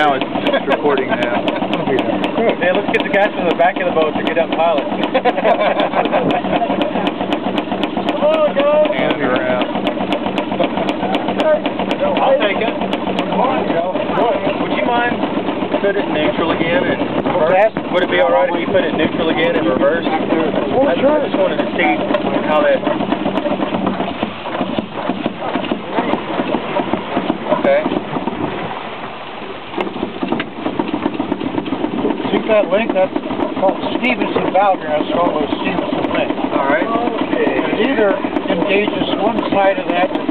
now. It's just recording now. Hey, let's get the guys from the back of the boat to get up pilot. Come on, guys. Hands around. I'll take it. Come on, Joe. Would you mind put it neutral again and reverse? Would it be alright if you put it neutral again and reverse? I just wanted to see how that. Okay. See that link? That's called Stephenson boundary. That's called a Stephenson link. All right. It either engages one side of the